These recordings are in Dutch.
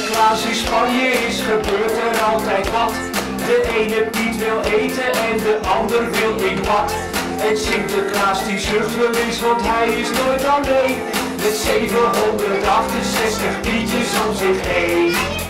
Sinterklaas in Spanje is gebeurt er altijd wat. De ene Piet wil eten en de ander wil in bad. En Sinterklaas die zucht wel eens, want hij is nooit alleen. Met 768 Pietjes om zich heen.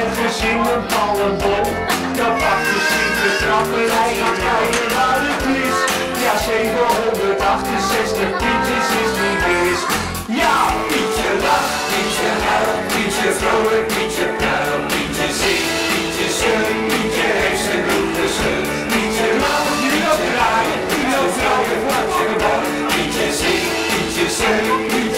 En gezin een pallenboom. Dan pakt de Sint de trap en gaat kijken naar de quiz. Ja, 768 Pietjes is niet mis. Ja, Pietje lacht, Pietje huilt, Pietje vrolijk, Pietje pruilt, Pietje zingt, Pietje zeunt, Pietje heeft zijn broek gescheurd. Pietje lacht, Pietje draaien, Pietje vrolijk, Pietje gewoon, Pietje zingt, Pietje zeunt, Pietje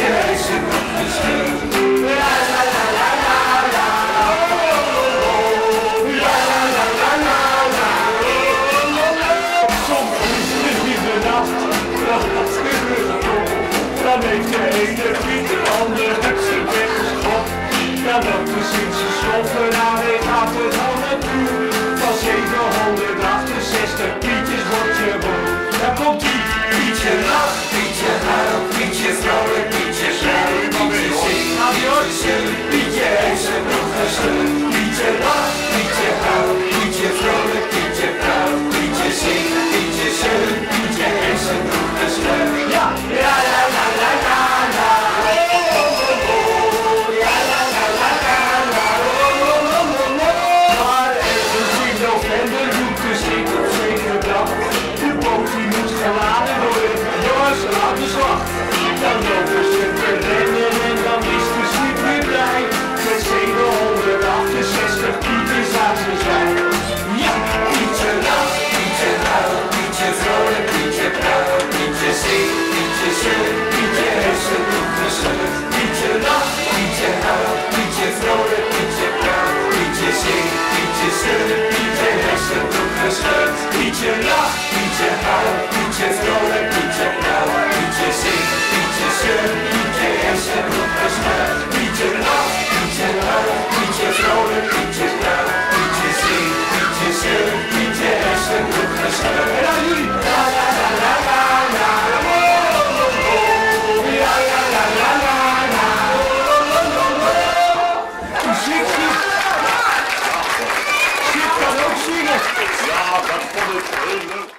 dan heeft de ene Piet de ander het zijn weggeschopt. Dan loopt de zijn sloffen aan en gaat het al naartoe. Zingt, Pietje zeunt, Pietje heeft zijn broek gescheurd. Pietje lacht, Pietje huilt, Pietje vrolijk, Pietje pruilt, Pietje zingt, Pietje zeunt, Pietje heeft zijn broek gescheurd. Pietje lacht, Pietje Deus.